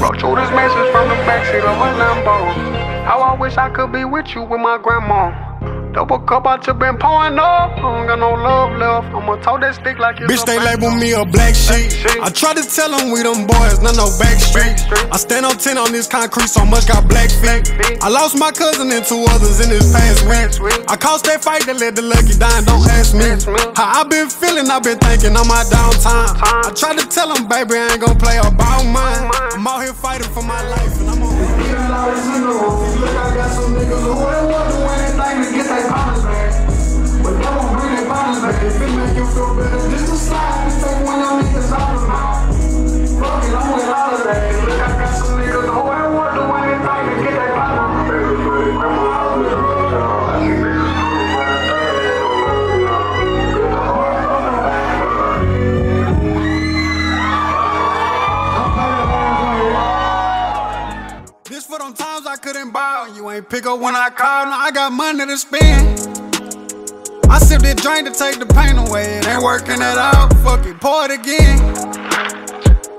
Wrote you this message from the backseat of a Lambo. How I wish I could be with you with my grandma. Double cup I just been pouring up. I don't got no love left. I'ma tote that stick like it's Bitch, they label me a black sheep. I try to tell them we them boys, not no back street. Backstreet. I stand on 10 on this concrete, so much got black feet. I lost my cousin and two others in this past week. I cost that fight that let the lucky die, don't ask me. How I been feeling, I been thinking on my downtime. I try to tell them, baby, I ain't gonna play about my life, and I'm on. Look, I got some niggas who ain't want to win anything to get their partners back. But they won't bring their partners back. If it make you feel better, just a slide. Just take one of your niggas out of mouth. Fuck it, I'm with all of that. Pick up when I called. Now I got money to spend. I sip that drink to take the pain away. It ain't working at all. Fuck it, pour it again.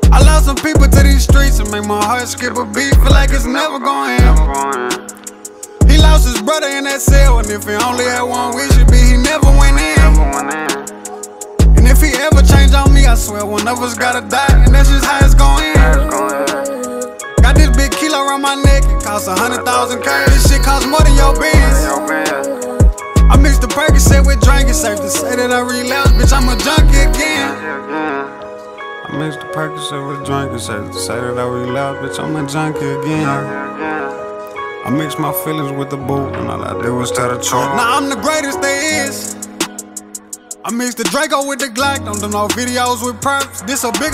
I lost some people to these streets and make my heart skip a beat. Feel like it's never end. He lost his brother in that cell, and if he only had one wish, it be he never went in. And if he ever change on me, I swear one of us gotta die, and that's just how it's going around my neck, it cost a hundred thousand K. This shit cost more than your Benz. I mixed the Percocet with drink, it's safe to say that I relapsed, bitch, I'm a junkie again. I mixed the Percocet with drink, it's safe to say that I relapsed, bitch, I'm a junkie again. I mixed my feelings with the boot, and all I did was tell the truth. Now I'm the greatest there is. I mixed the Draco with the Glock, don't do no videos with perps. This a big